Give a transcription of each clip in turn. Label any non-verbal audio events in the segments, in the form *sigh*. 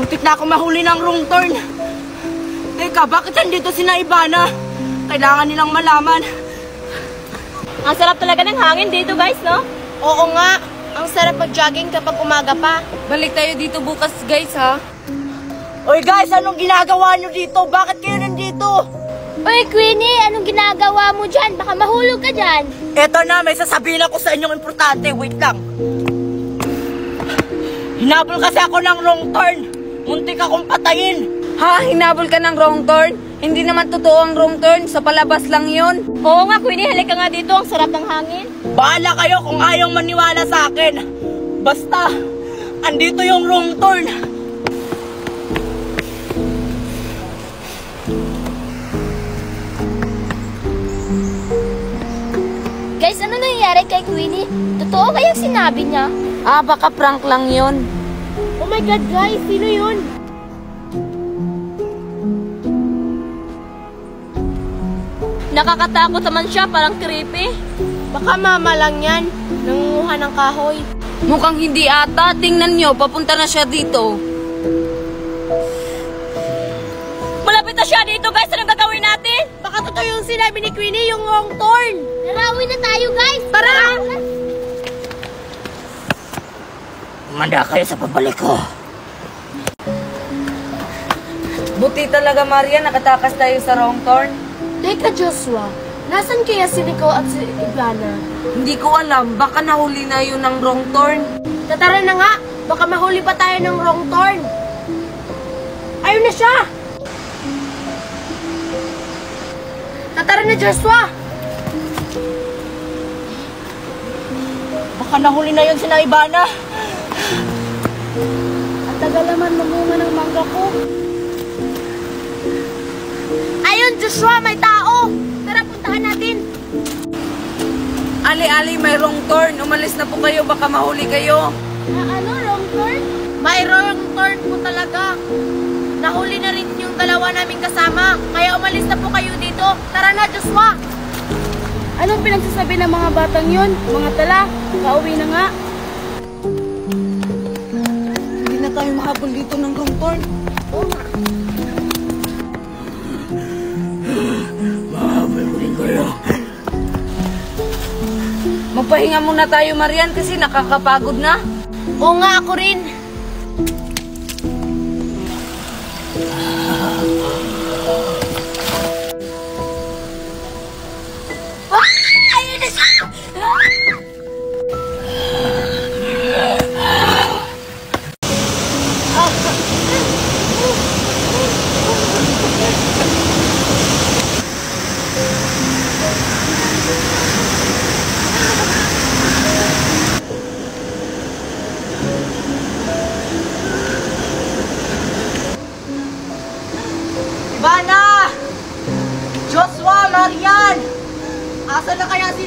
Muntik na ako mahuli ng wrong turn. Teka, bakit nandito si Naibana? Kailangan nilang malaman. Ang sarap talaga ng hangin dito guys, no? Oo nga, ang sarap mag-jogging kapag umaga pa. Balik tayo dito bukas guys ha. Oy guys, anong ginagawa nyo dito? Bakit kayo nandito? Uy, Queenie, anong ginagawa mo dyan? Baka mahulog ka dyan. Eto na, may sasabihin ako sa inyong importante. Wait lang. Hinabol kasi ako ng wrong turn. Muntik akong patayin. Ha? Hinabol ka ng wrong turn? Hindi naman totoo ang wrong turn. Sa palabas lang yun. Oo nga, Queenie, halika nga dito. Ang sarap ng hangin. Bahala kayo kung ayaw maniwala sa akin. Basta, andito yung wrong turn. Guys, ano nangyayari kay Queenie? Totoo kayang sinabi niya? Ah, baka prank lang yun. Oh my God, guys! Sino yun? Nakakatakot naman siya, parang creepy. Baka mama lang yan, nangunguha ng kahoy. Mukhang hindi ata. Tingnan nyo, papunta na siya dito. Malapit na siya dito, guys! Anong gagawin natin? Baka totoo yung sinabi ni Queenie, yung wrong turn. Narawin na tayo, guys! Tara! Manda kayo sa pabalik ko. Buti talaga, Maria, nakatakas tayo sa wrong turn. Teka, Joshua. Nasaan kaya si Nico at si Ivana? Hindi ko alam, baka nahuli na yun ng wrong turn. Tatara na nga. Baka mahuli pa tayo ng wrong turn. Ayun na siya! Tatara na, Joshua! Baka nahuli na yun si Naibana. Ang tagal naman mamunga ng mangga ko. Ayun, Joshua! May tao! Tara, puntahan natin. Ali-ali, may wrong turn. Umalis na po kayo, baka mahuli kayo. Na ano, wrong turn? May wrong turn po talaga. Nahuli na rin yung dalawa naming kasama. Kaya umalis na po kayo dito. Tara na, Joshua! Anong pinagsasabi ng mga batang yun? Mga tala, kauwi na nga. Tayo mahabol dito ng wrong turn. Mahabol rin kayo. Magpahinga muna tayo, Marian, kasi nakakapagod na. Oo nga, ako rin.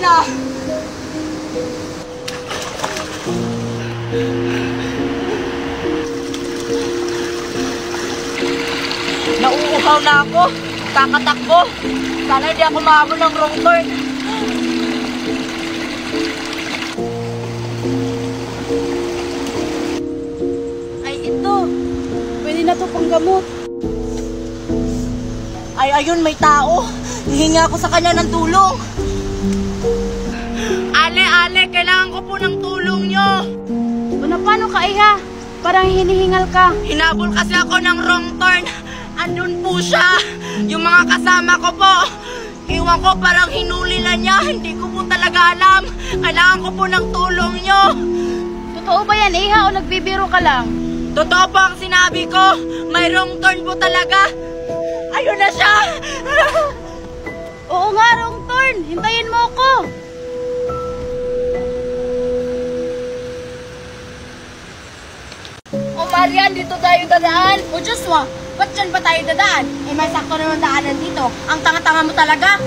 Na? Nauuhaw na ako. Kakatakbo. Sana hindi ako mahabol ng wrong turn. Ay, ito. Pwede na to pang gamot. Ay, ayun, may tao. Hihingi ako sa kanya ng tulong. Ale, ale, kailangan ko po ng tulong nyo. Ano, paano ka, Iha? Parang hinihingal ka. Hinabol kasi ako ng wrong turn. Andun po siya. Yung mga kasama ko po. Iwan ko parang hinuli na niya. Hindi ko po talaga alam. Kailangan ko po ng tulong nyo. Totoo ba yan, Iha, o nagbibiro ka lang? Totoo po ang sinabi ko. May wrong turn po talaga. Ayun na siya. *laughs* Oo nga, wrong turn. Hintayin Marian, dito tayo dadaan. O Joshua, ba't dyan ba tayo dadaan? Eh, may sakto naman daanan dito. Ang tanga-tanga mo talaga.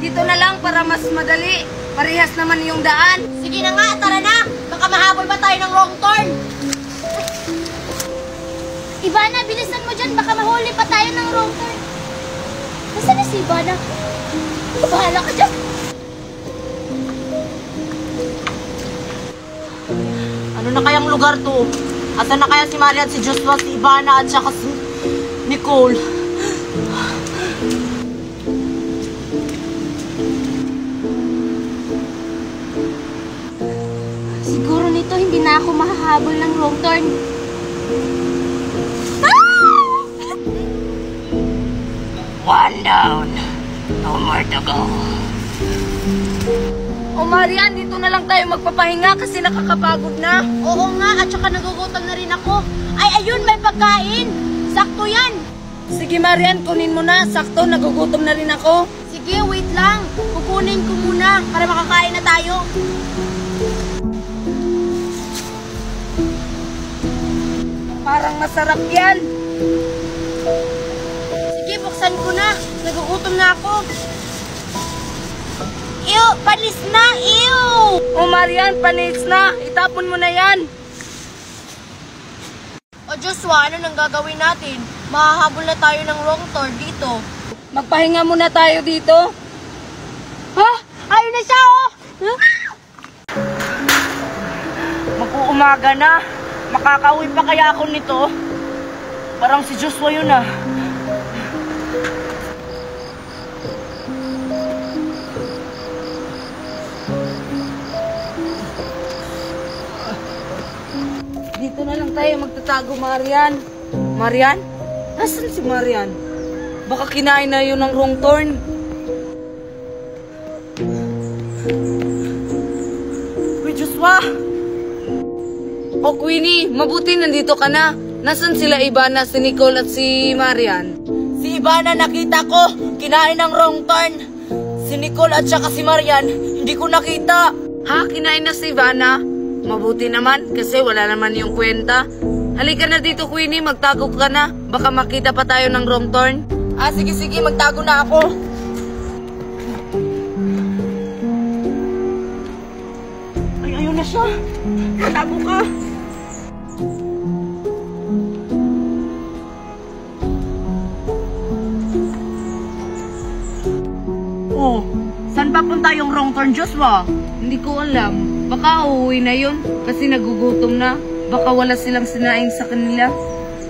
Dito na lang para mas madali. Parehas naman yung daan. Sige na nga, tara na. Baka mahabol pa tayo ng wrong turn. Ivana, bilisan mo dyan. Baka mahuli pa tayo ng wrong turn. Nasaan na si Ivana? Bahala ka dyan. Ano na kayang lugar to? Asan na kaya si Maria at si Joshua, si Ivana at saka si Nicole? Siguro nito hindi na ako mahahabol ng wrong turn. One down. No more to go. O Marian, dito na lang tayo magpapahinga kasi nakakapagod na. Oo nga, at saka nagugutom na rin ako. Ay, ayun, may pagkain. Sakto yan. Sige Marian, kunin mo na. Sakto, nagugutom na rin ako. Sige, wait lang. Kukunin ko muna para makakain na tayo. Parang masarap yan. Sige, buksan ko na. Nagugutom na ako. Ew, panis na, ew! O Marian, panis na. Itapon mo na yan. O Joshua, ano nang gagawin natin? Mahahabol na tayo ng wrong turn dito. Magpahinga muna tayo dito. Ha? Ayun na siya, oh! Mag-uumaga na. Makakauwi pa kaya ako nito? Parang si Joshua yun ah. Dito na lang tayo magtatago, Marian. Marian? Nasaan si Marian? Baka kinain na yun ng wrong turn. Uy, Joshua! O Queenie, mabuti nandito ka na. Nasaan sila Ivana, si Nicole at si Marian? Si Ivana nakita ko, kinain ng wrong turn. Si Nicole at saka si Marian, hindi ko nakita. Ha? Kinain na si Ivana? Mabuti naman kasi wala naman yung kwenta. Halika na dito, Queenie. Magtago ka na. Baka makita pa tayo ng wrong turn. Ah, sige, sige, magtago na ako. Ay, ayun na siya. Magtago ka. Oh, saan ba punta yung wrong turn, Joshua? Hindi ko alam. Baka uuwi na yun kasi nagugutom na. Baka wala silang sinaing sa kanila.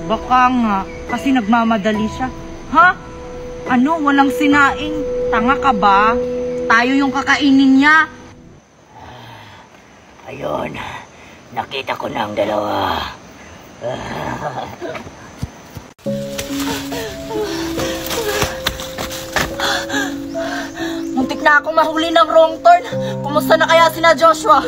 Baka nga, kasi nagmamadali siya. Ha? Ano, walang sinaing? Tanga ka ba? Tayo yung kakainin niya. Ayun, nakita ko na ang dalawa. *laughs* na akong mahuli ng wrong turn. Kumusta na kaya sina Joshua?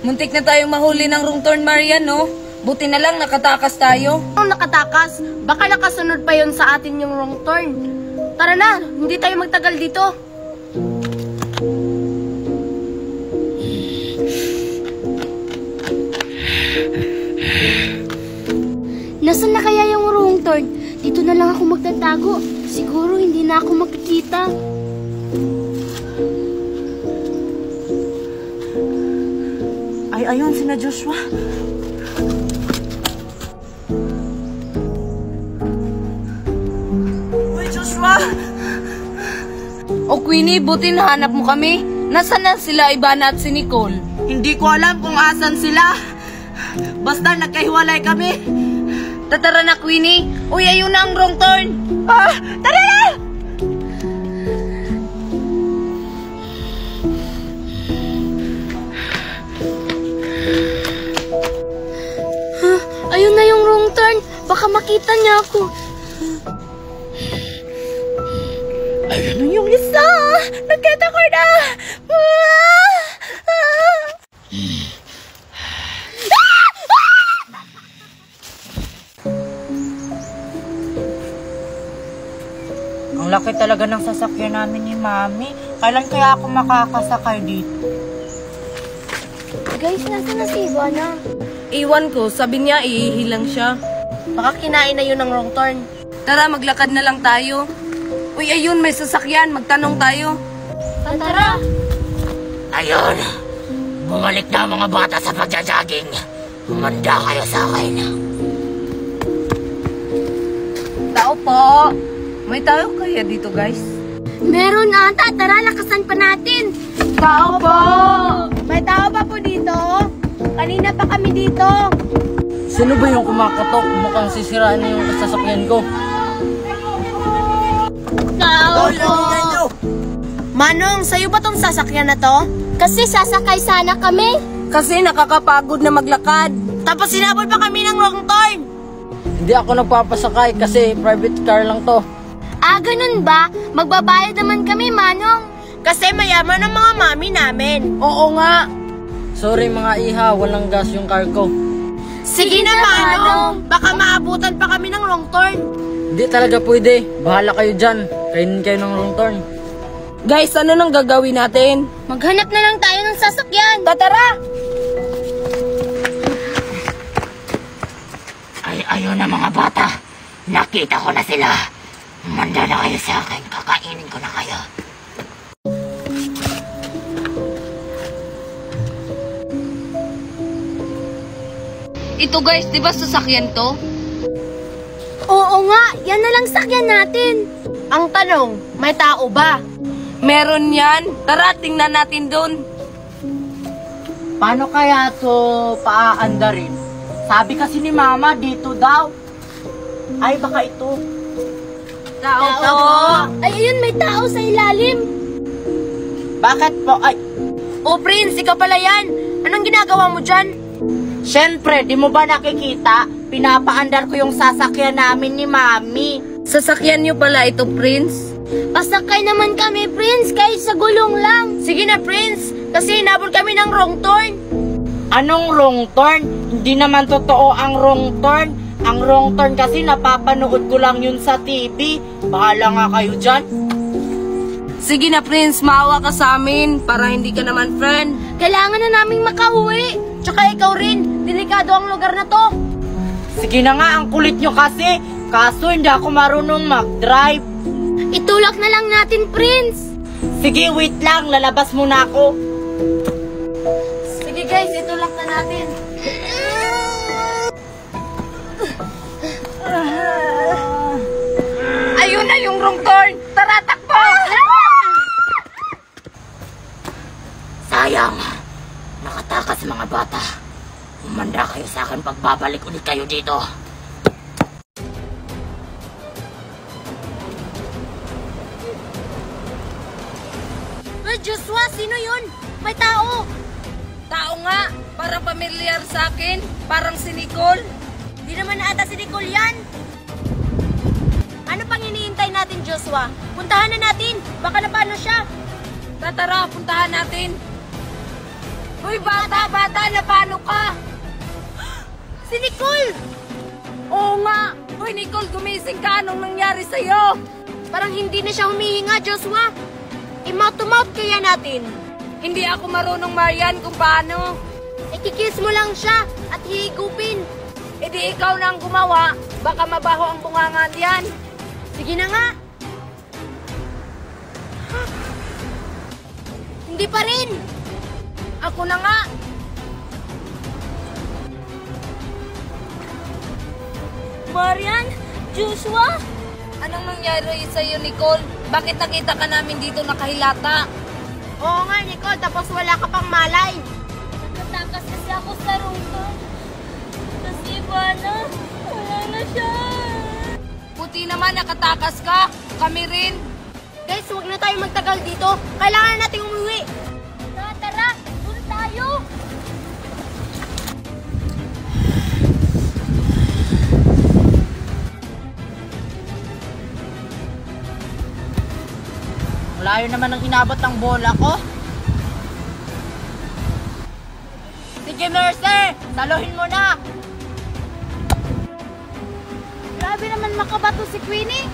Muntik na tayong mahuli ng wrong turn, Marian, no? Buti na lang nakatakas tayo. Kung nakatakas, baka nakasunod pa yon sa atin yung wrong turn. Tara na, hindi tayo magtagal dito. Nasaan na kaya yung wrong turn? Dito na lang ako magtatago. Siguro hindi na ako makikita. Ay, ayun, sina Joshua. Uy, Joshua! O Queenie, buti nahanap mo kami. Nasaan na sila Ivana at si Nicole? Hindi ko alam kung asan sila. Basta nagkahiwalay kami. Tatara na, Queenie. Uy, ayun na ang wrong turn. Ah, tara na! Ayun na yung wrong turn. Baka makita niya ako. Ayun yung isa! Nakita ko na! Ah! Ah! Laki talaga ng sasakyan namin ni Mami. Kailan kaya ako makakasakay dito? Guys, nasa na si Ivana? Iwan ko, sabi niya iihilang siya. Baka kinain na yun ng wrong turn. Tara, maglakad na lang tayo. Uy, ayun, may sasakyan. Magtanong tayo. Tara. Ayun! Bumalik na mga bata sa pagja-jogging. Humanda kayo sa akin. Tao po. May tao kaya dito, guys? Meron ata. Tara, Bilisan pa natin. Tao po! May tao ba po dito? Kanina pa kami dito. Sino ba yung kumakatok? Mukhang sisiraan niyo yung sasakyan ko. Tao Manong, sa'yo ba tong sasakyan na to? Kasi sasakay sana kami. Kasi nakakapagod na maglakad. Tapos sinabot pa kami ng wrong turn. Hindi ako nagpapasakay kasi private car lang to. Ah, ganun ba? Magbabayad naman kami, Manong. Kasi mayaman ang mga mami namin. Oo nga. Sorry mga iha, walang gas yung car ko. Sige, na, Manong. Baka maabutan pa kami ng wrong turn. Hindi talaga pwede. Bahala kayo dyan. Kainin kayo ng wrong turn. Guys, ano nang gagawin natin? Maghanap na lang tayo ng sasakyan. Tatara! Ay, ayun na mga bata. Nakita ko na sila. Manda na kayo sa akin. Kakainin ko na kayo. Ito guys, di ba sasakyan to? Oo nga, yan na lang sakyan natin. Ang tanong, may tao ba? Meron yan. Tara, tingnan natin doon. Paano kaya to paaandarin? Sabi kasi ni mama dito daw. Ay baka ito. Tao, Ay, ayun, may tao sa ilalim. Bakit po? Ay, Oh, Prince, ikaw pala yan. Anong ginagawa mo dyan? syempre, di mo ba nakikita? Pinapaandar ko yung sasakyan namin ni mami. Sasakyan niyo pala ito, Prince. Pasakay naman kami, Prince, kahit sa gulong lang. Sige na, Prince. Kasi inabot kami ng wrong turn. Anong wrong turn? Hindi naman totoo ang wrong turn. Ang wrong turn kasi napapanood ko lang yun sa TV. Bahala nga kayo dyan. Sige na, Prince. Maawa ka sa amin para hindi ka naman friend. Kailangan na naming makauwi. Tsaka ikaw rin. Delikado ang lugar na to. Sige na nga, ang kulit nyo kasi. Kaso hindi ako marunong mag-drive. Itulak na lang natin, Prince. Sige, wait lang. Lalabas muna ako. Yung turn. Tara, takbo! Sayang. Nakatakas mga bata. Umanda kayo sa akin pagbabalik ulit kayo dito. Well, Joshua, sino yun? May tao. Tao nga, parang pamilyar sa akin. Parang si Nicole. Di naman na ata si Nicole yan. Iniintay natin, Joshua? Puntahan na natin. Baka na paano siya. Tatara, puntahan natin. Uy, bata, bata, na paano ka? *gasps* Si Nicole! Oo nga. Uy, Nicole, gumising ka. Anong nangyari sa'yo? Parang hindi na siya humihinga, Joshua. I-mouth to mouth kaya natin. Hindi ako marunong Marian kung paano. Ikikiss mo lang siya at hihigupin. E di ikaw na ang gumawa. Baka mabaho ang bungangan yan. Sige na nga. Hindi pa rin. Ako na nga. Marian, Joshua, Anong nangyari sa'yo, Nicole? Bakit nakita ka namin dito nakahilata? Oo nga, Nicole, tapos wala ka pang malay. Nakatakas kasi ako sa rungto. Kasi Ivana, wala na siya. Puti naman, nakatakas ka. Kami rin. Guys, huwag na tayo magtagal dito. Kailangan na nating umuwi. Tara, tara, doon tayo. Malayo naman ang inabot ng bola ko. Sige, Mercer! Saluhin mo na! Grabe naman makabato si Queenie.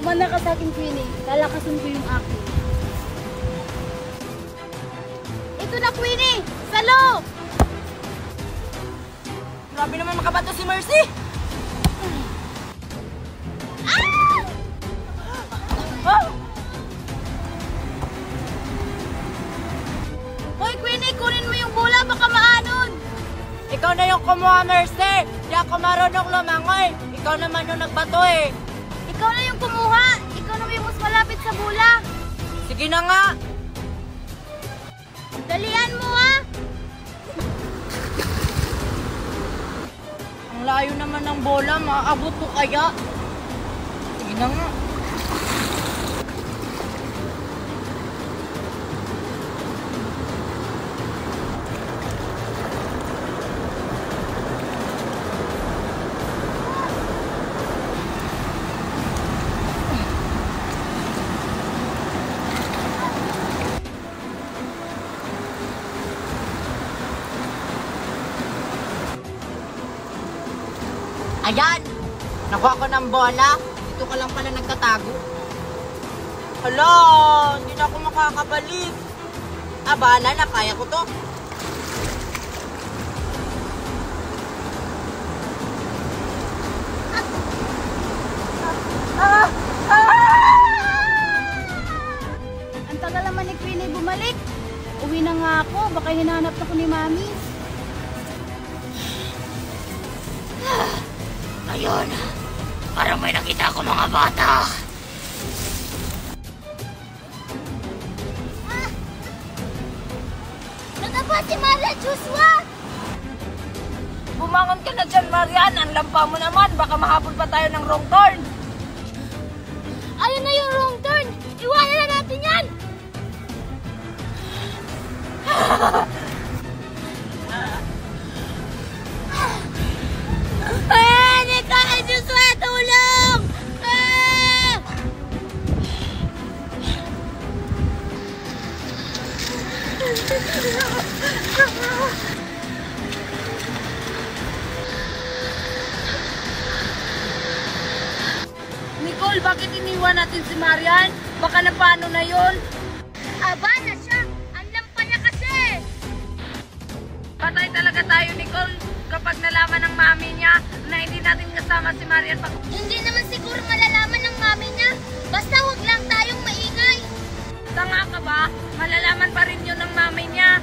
Umanda ka sa akin, Queenie. Lalakasin ko yung akin. Ito na, Queenie! Salo! Grabe naman makabato si Mercy! Ikaw na yung kumuha, Mercer! Di ako marunong lumangoy! Ikaw naman yung nagbato eh! Ikaw na yung kumuha! Ikaw na yung mas malapit sa bula! Sige na nga! Dalian mo ha! Ang layo naman ng bola, maabot ko kaya? Sige na nga! Ng bola. Dito ka lang pala nagtatago. Hala! Hindi na ako makakabalik. Abala na, kaya ko to. Ang tagal naman ni Queenie bumalik. Uwi na nga ako, baka hinanap ako ni Mami. Ayun. May nakita ko mga bata. Natapa si Mara Joshua! Bumangon ka na dyan, Marian. Ang lampa mo naman. Baka mahabol pa tayo ng wrong turn. Aba na siya! Ang lampa niya kasi! Patay talaga tayo, Nicole. Kapag nalaman ng mami niya na hindi natin kasama si Marian pag... Hindi naman siguro malalaman ng mami niya. Basta huwag lang tayong maingay. Tanga ka ba? Malalaman pa rin yun ng mami niya.